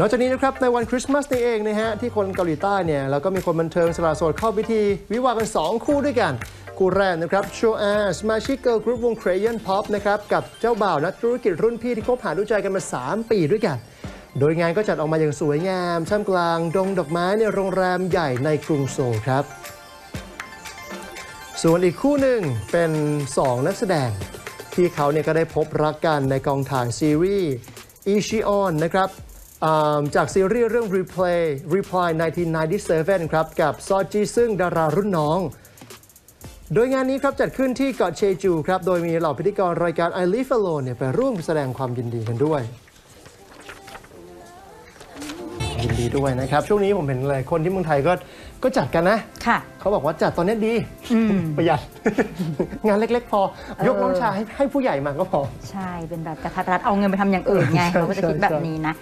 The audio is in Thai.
นอกจากนี้นะครับในวันคริสต์มาสนี่เองนะฮะที่คนเกาหลีใต้เนี่ยแล้วก็มีคนบันเทิงสละโสดเข้าพิธี วิวาห์กัน 2 คู่ด้วยกัน คู่แรกนะครับโชอาสมาชิกเกิร์ลกรุ๊ปวง Crayon Pop นะครับกับเจ้าบ่าวนักธุรกิจรุ่นพี่ที่คบหาดูใจกันมา 3 ปีด้วยกัน โดยงานก็จัดออกมาอย่างสวยงามท่ามกลางดงดอกไม้ในโรงแรมใหญ่ในกรุงโซลครับ ส่วนอีกคู่หนึ่งเป็น 2 นักแสดง ที่เขาเนี่ยก็ได้พบรักกันในกองถ่ายซีรีส์อีชิออนนะครับ จากซีรีส์เรื่อง Replay Reply 1997 ครับ กับซอจีซึ่งดารารุ่นน้อง โดยงานนี้ครับจัดขึ้นที่เกาะเชจูครับ โดยมีเหล่าพิธีกรรายการ I Live Alone เนี่ยไปร่วมแสดงความยินดีกันด้วย ยินดีด้วยนะครับ ช่วงนี้ผมเห็นหลายคนที่เมืองไทยก็ก็จัดกันนะ ค่ะ เขาบอกว่าจัดตอนนี้ดี ประหยัด งานเล็ก ๆ พอ ยกน้องชายให้ให้ผู้ใหญ่มาก็พอ ใช่ เป็นแบบกระทัดรัดเอาเงินไปทำอย่างอื่นไงใช่เราก็จะคิดใช่แบบนี้นะ